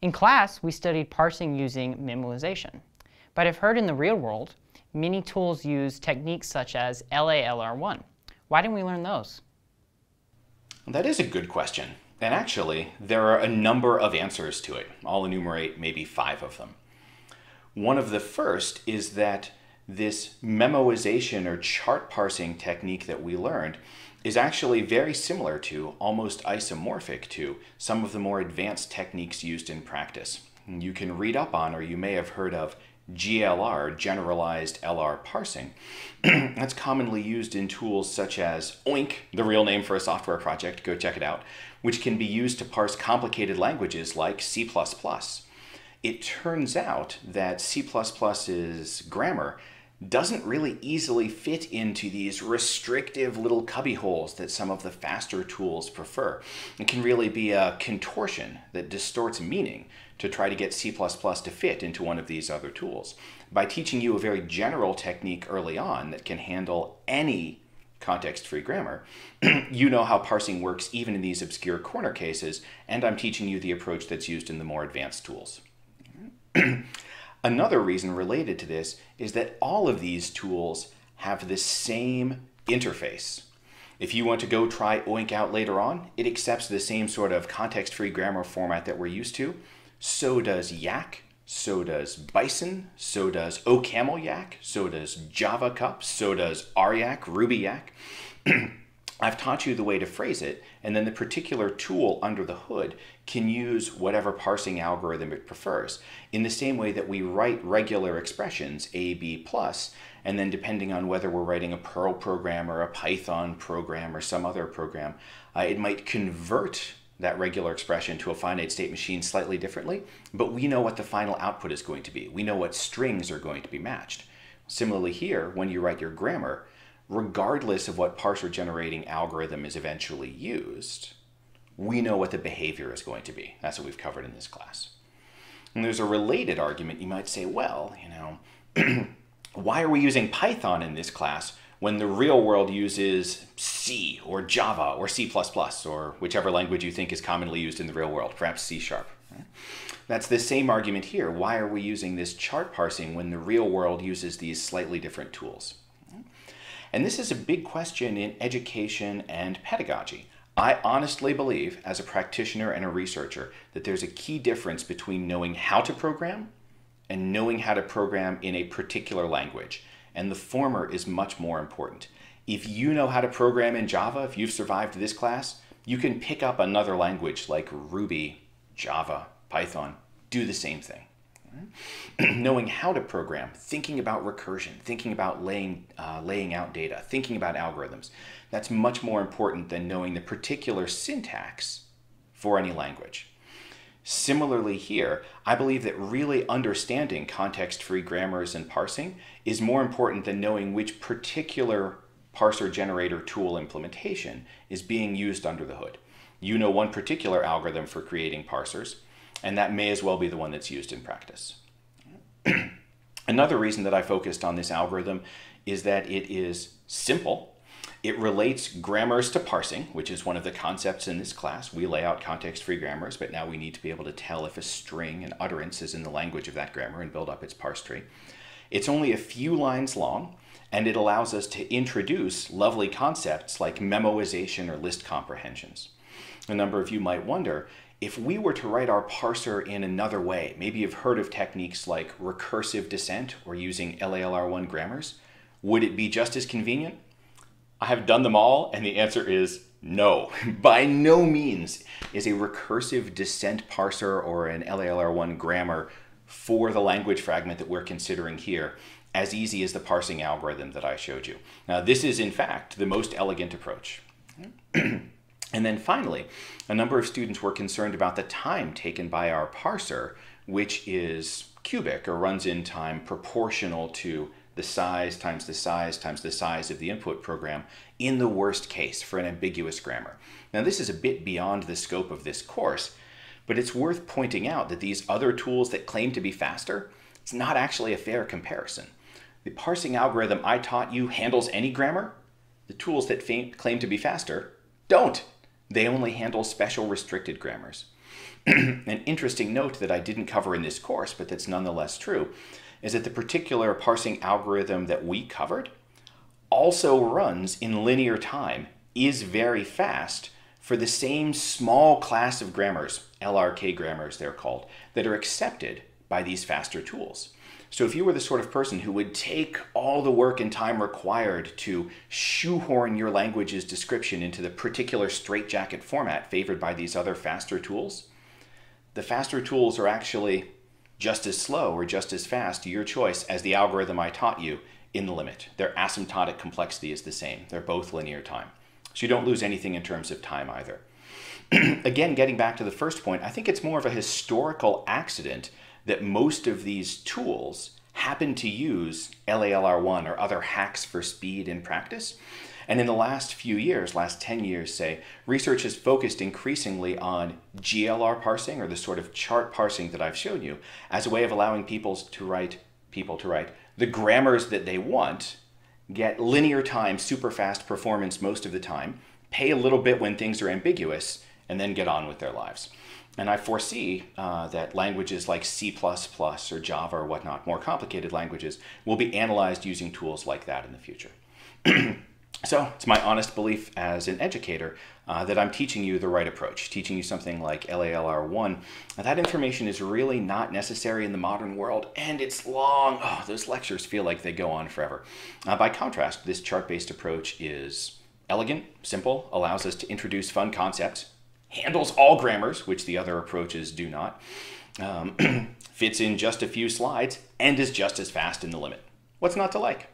In class, we studied parsing using memoization. But I've heard in the real world, many tools use techniques such as LALR1. Why didn't we learn those? That is a good question. And actually, there are a number of answers to it. I'll enumerate maybe five of them. One of the first is that this memoization or chart parsing technique that we learned is actually very similar to, almost isomorphic to, some of the more advanced techniques used in practice. You can read up on, or you may have heard of, GLR, generalized LR parsing. That's commonly used in tools such as OINK, the real name for a software project, go check it out, which can be used to parse complicated languages like C++. It turns out that C++'s grammar doesn't really easily fit into these restrictive little cubby holes that some of the faster tools prefer. It can really be a contortion that distorts meaning to try to get C++ to fit into one of these other tools. By teaching you a very general technique early on that can handle any context-free grammar, you know how parsing works even in these obscure corner cases, and I'm teaching you the approach that's used in the more advanced tools. Another reason related to this is that all of these tools have the same interface. If you want to go try Oink out later on, it accepts the same sort of context-free grammar format that we're used to. So does Yacc, so does Bison, so does OCaml Yacc, so does Java Cup, so does Racc, RubyYacc. I've taught you the way to phrase it, and then the particular tool under the hood can use whatever parsing algorithm it prefers. In the same way that we write regular expressions, A, B plus, and then depending on whether we're writing a Perl program or a Python program or some other program, uh, it might convert that regular expression to a finite state machine slightly differently, but we know what the final output is going to be. We know what strings are going to be matched. Similarly here, when you write your grammar, regardless of what parser generating algorithm is eventually used, we know what the behavior is going to be. That's what we've covered in this class. And there's a related argument. You might say, well, you know, why are we using Python in this class when the real world uses C or Java or C++ or whichever language you think is commonly used in the real world, perhaps C sharp. That's the same argument here. Why are we using this chart parsing when the real world uses these slightly different tools? And this is a big question in education and pedagogy. I honestly believe, as a practitioner and a researcher, that there's a key difference between knowing how to program and knowing how to program in a particular language. And the former is much more important. If you know how to program in Java, if you've survived this class, you can pick up another language like Ruby, Java, Python, do the same thing. knowing how to program, thinking about recursion, thinking about laying, uh, laying out data, thinking about algorithms, that's much more important than knowing the particular syntax for any language. Similarly here, I believe that really understanding context-free grammars and parsing is more important than knowing which particular parser generator tool implementation is being used under the hood. You know one particular algorithm for creating parsers, and that may as well be the one that's used in practice. Another reason that I focused on this algorithm is that it is simple. It relates grammars to parsing, which is one of the concepts in this class. We lay out context-free grammars, but now we need to be able to tell if a string and utterance is in the language of that grammar and build up its parse tree. It's only a few lines long, and it allows us to introduce lovely concepts like memoization or list comprehensions. A number of you might wonder, if we were to write our parser in another way, maybe you've heard of techniques like recursive descent or using LALR1 grammars, would it be just as convenient? I have done them all, and the answer is no. By no means is a recursive descent parser or an LALR1 grammar for the language fragment that we're considering here as easy as the parsing algorithm that I showed you. Now, this is, in fact, the most elegant approach. And then finally, a number of students were concerned about the time taken by our parser, which is cubic or runs in time proportional to the size times the size times the size of the input program in the worst case for an ambiguous grammar. Now this is a bit beyond the scope of this course, but it's worth pointing out that these other tools that claim to be faster, it's not actually a fair comparison. The parsing algorithm I taught you handles any grammar. The tools that claim to be faster don't. They only handle special restricted grammars. An interesting note that I didn't cover in this course, but that's nonetheless true, is that the particular parsing algorithm that we covered also runs in linear time, is very fast for the same small class of grammars, LR(k) grammars they're called, that are accepted by these faster tools. So if you were the sort of person who would take all the work and time required to shoehorn your language's description into the particular straitjacket format favored by these other faster tools, the faster tools are actually just as slow or just as fast, your choice, as the algorithm I taught you in the limit. Their asymptotic complexity is the same. They're both linear time. So you don't lose anything in terms of time either. Again, getting back to the first point, I think it's more of a historical accident that most of these tools happen to use LALR1 or other hacks for speed in practice. And in the last few years, last 10 years, say, research has focused increasingly on GLR parsing or the sort of chart parsing that I've shown you as a way of allowing people to write, people to write the grammars that they want, get linear time, super fast performance most of the time, pay a little bit when things are ambiguous, and then get on with their lives. And I foresee uh, that languages like C++ or Java or whatnot, more complicated languages, will be analyzed using tools like that in the future. so it's my honest belief as an educator uh, that I'm teaching you the right approach, teaching you something like LALR1. that information is really not necessary in the modern world, and it's long. Oh, those lectures feel like they go on forever. Uh, by contrast, this chart-based approach is elegant, simple, allows us to introduce fun concepts, handles all grammars, which the other approaches do not, um, fits in just a few slides, and is just as fast in the limit. What's not to like?